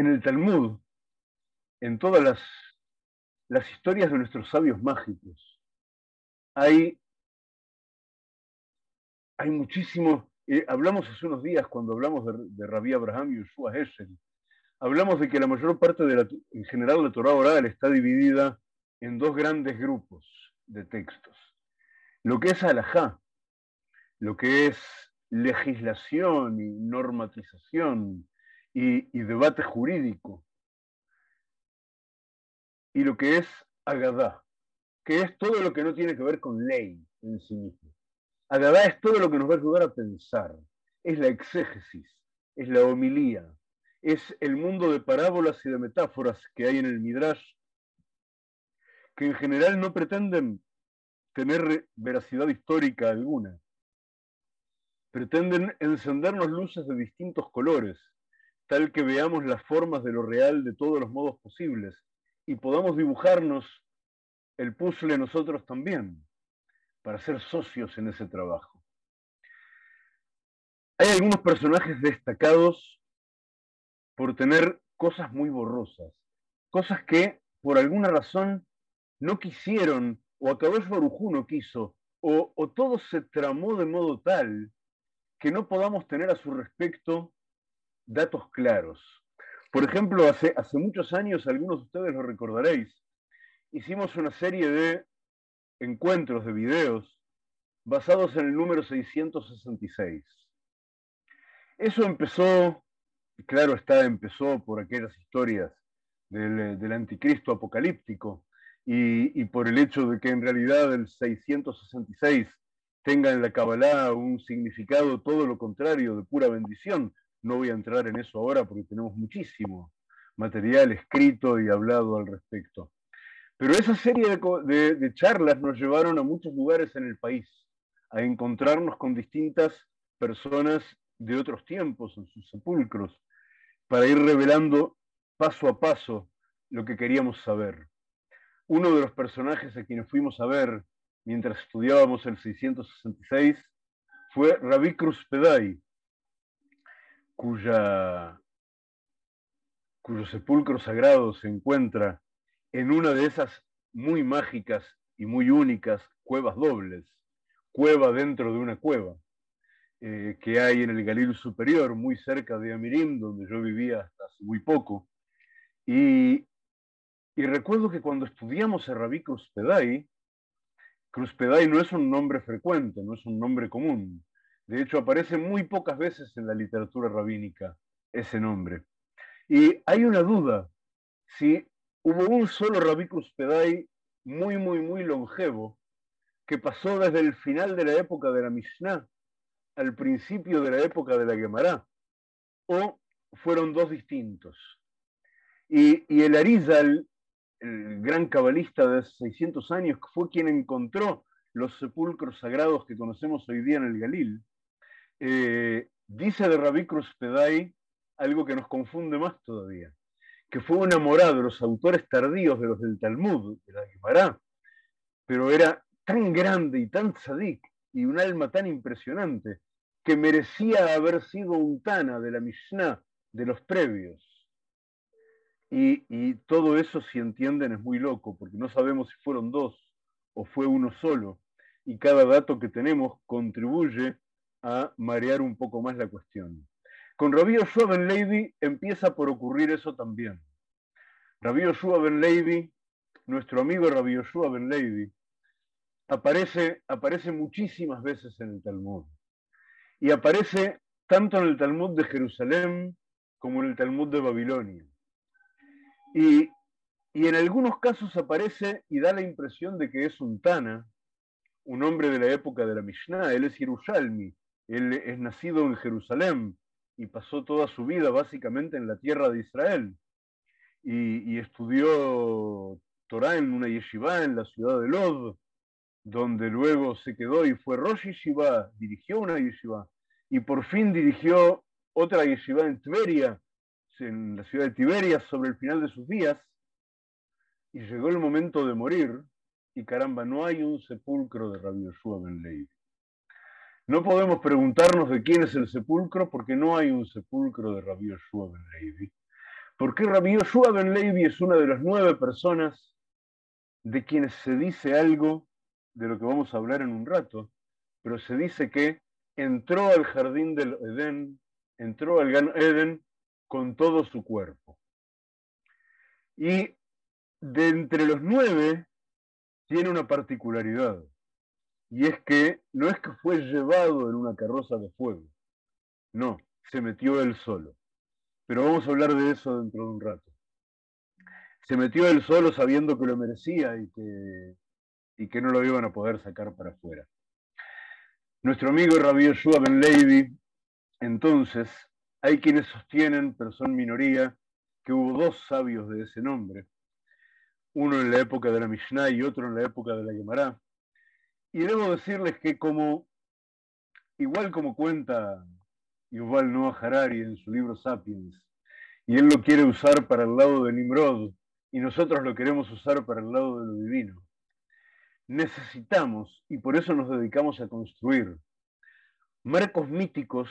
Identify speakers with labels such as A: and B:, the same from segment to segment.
A: En el Talmud, en todas las, historias de nuestros sabios mágicos, hay, hay muchísimo. Eh, hablamos hace unos días, cuando hablamos de, de Rabbi Abraham y Ushua Heschel, hablamos de que la mayor parte de la, en general, la Torah oral está dividida en dos grandes grupos de textos. Lo que es alajá, lo que es legislación y normatización y, debate jurídico, y lo que es agadá, que es todo lo que no tiene que ver con ley en sí mismo. Agadá es todo lo que nos va a ayudar a pensar, es la exégesis, es la homilía, es el mundo de parábolas y de metáforas que hay en el Midrash, que en general no pretenden tener veracidad histórica alguna. Pretenden encendernos luces de distintos colores, tal que veamos las formas de lo real de todos los modos posibles y podamos dibujarnos el puzzle nosotros también, para ser socios en ese trabajo. Hay algunos personajes destacados por tener cosas muy borrosas, cosas que por alguna razón no quisieron, o Akadosh Barujú no quiso, o todo se tramó de modo tal que no podamos tener a su respecto datos claros. Por ejemplo, hace, hace muchos años, algunos de ustedes lo recordaréis, hicimos una serie de encuentros de videos basados en el número 666. Eso empezó, claro está, empezó por aquellas historias del, del anticristo apocalíptico y, y, por el hecho de que en realidad el 666 tenga en la Kabbalah un significado todo lo contrario de pura bendición. No voy a entrar en eso ahora porque tenemos muchísimo material escrito y hablado al respecto. Pero esa serie de, charlas nos llevaron a muchos lugares en el país, a encontrarnos con distintas personas de otros tiempos en sus sepulcros, para ir revelando paso a paso lo que queríamos saber. Uno de los personajes a quienes fuimos a ver mientras estudiábamos el 666 fue Rabí Cruz Pedai, cuya, cuyo sepulcro sagrado se encuentra en una de esas muy mágicas y muy únicas cuevas dobles, cueva dentro de una cueva, eh, que hay en el Galil Superior, muy cerca de Amirim, donde yo vivía hasta hace muy poco. Y, y recuerdo que cuando estudiamos a Rabí Cruz Pedai, Cruz Pedai no es un nombre frecuente, no es un nombre común. De hecho, aparece muy pocas veces en la literatura rabínica ese nombre. Y hay una duda si hubo un solo Rabí Cruz Pedai muy, muy, muy longevo que pasó desde el final de la época de la Mishnah al principio de la época de la Gemara, o fueron dos distintos. Y, el Arizal, el gran cabalista de 600 años, fue quien encontró los sepulcros sagrados que conocemos hoy día en el Galil, eh, dice de Rabí Cruz Pedai algo que nos confunde más todavía que fue enamorado de los autores tardíos de los del Talmud, de la Gemara, pero era tan grande y tan sadik y un alma tan impresionante que merecía haber sido un Tana de la Mishnah de los previos. Y, y, todo eso, si entienden, es muy loco, porque no sabemos si fueron dos o fue uno solo, y cada dato que tenemos contribuye a marear un poco más la cuestión. Con Rabbi Yoshua Ben Levi empieza por ocurrir eso también. Rabbi Yoshua Ben Levi, nuestro amigo Rabbi Yoshua Ben Levi, aparece, aparece muchísimas veces en el Talmud. Y aparece tanto en el Talmud de Jerusalén como en el Talmud de Babilonia. Y, y en algunos casos aparece y da la impresión de que es un Tana, un hombre de la época de la Mishnah. Él es Yerushalmi, él es nacido en Jerusalén, y pasó toda su vida básicamente en la tierra de Israel. Y, estudió Torah en una yeshiva en la ciudad de Lod, donde luego se quedó y fue Rosh Yeshiva, dirigió una yeshiva, y por fin dirigió otra yeshiva en Tiberia, en la ciudad de Tiberia, sobre el final de sus días, y llegó el momento de morir, y caramba, no hay un sepulcro de Rabbi Yoshua Ben Levi. No podemos preguntarnos de quién es el sepulcro porque no hay un sepulcro de Rabbi Yoshua Ben Levi. ¿Por qué Rabbi Yoshua Ben Levi es una de las nueve personas de quienes se dice algo de lo que vamos a hablar en un rato? Pero se dice que entró al jardín del Edén, entró al Gan Eden con todo su cuerpo. Y de entre los nueve tiene una particularidad, y es que no es que fue llevado en una carroza de fuego, no, se metió él solo. Pero vamos a hablar de eso dentro de un rato. Se metió él solo sabiendo que lo merecía y que, y que no lo iban a poder sacar para afuera. Nuestro amigo Rabbi Yoshua Ben Levi, entonces, hay quienes sostienen, pero son minoría, que hubo dos sabios de ese nombre, uno en la época de la Mishnah y otro en la época de la Gemara. Y debo decirles que como, igual como cuenta Yuval Noah Harari en su libro Sapiens, y él lo quiere usar para el lado de Nimrod, y nosotros lo queremos usar para el lado de lo divino. Necesitamos, y por eso nos dedicamos a construir, marcos míticos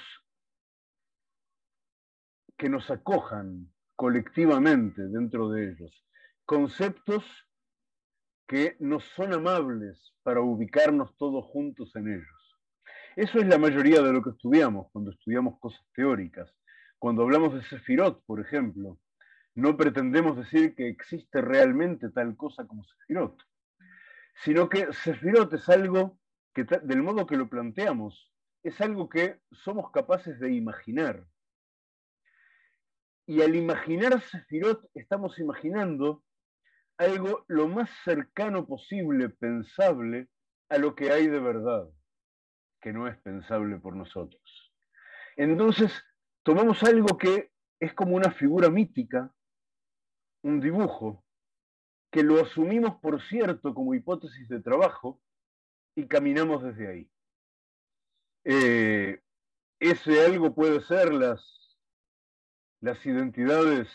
A: que nos acojan colectivamente dentro de ellos, conceptos que nos son amables para ubicarnos todos juntos en ellos. Eso es la mayoría de lo que estudiamos cuando estudiamos cosas teóricas. Cuando hablamos de Sefirot, por ejemplo, no pretendemos decir que existe realmente tal cosa como Sefirot, sino que Sefirot es algo que, del modo que lo planteamos, es algo que somos capaces de imaginar. Y al imaginar Sefirot estamos imaginando algo lo más cercano posible, pensable, a lo que hay de verdad que no es pensable por nosotros. Entonces, tomamos algo que es como una figura mítica, un dibujo, que lo asumimos por cierto como hipótesis de trabajo y caminamos desde ahí. Eh, ese algo puede ser las, las identidades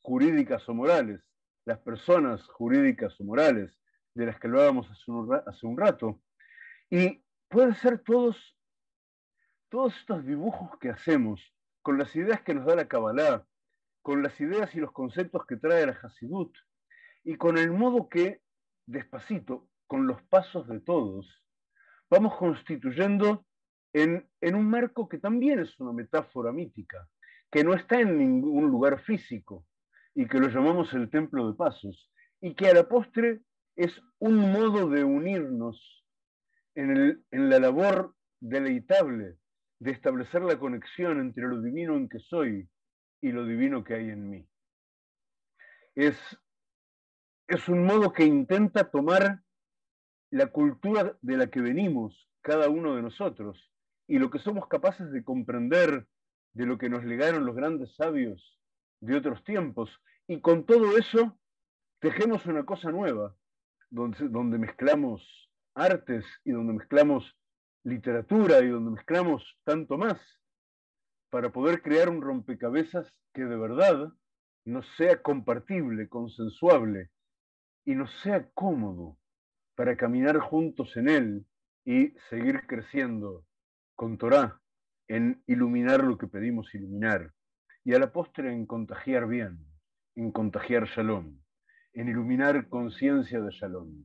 A: jurídicas o morales, las personas jurídicas o morales de las que hablábamos hace un, hace un rato. Y puede ser todos, todos estos dibujos que hacemos con las ideas que nos da la Kabbalah, con las ideas y los conceptos que trae la Hasidut, y con el modo que, despacito, con los pasos de todos, vamos constituyendo en, en un marco que también es una metáfora mítica, que no está en ningún lugar físico, y que lo llamamos el templo de pasos, y que a la postre es un modo de unirnos en, la labor deleitable de establecer la conexión entre lo divino en que soy y lo divino que hay en mí. Es, es un modo que intenta tomar la cultura de la que venimos cada uno de nosotros y lo que somos capaces de comprender de lo que nos legaron los grandes sabios de otros tiempos. Y con todo eso tejemos una cosa nueva, donde, donde mezclamos artes y donde mezclamos literatura y donde mezclamos tanto más para poder crear un rompecabezas que de verdad nos sea compartible, consensuable y nos sea cómodo para caminar juntos en él y seguir creciendo con Torah en iluminar lo que pedimos iluminar y a la postre en contagiar bien, en contagiar shalom, en iluminar conciencia de shalom.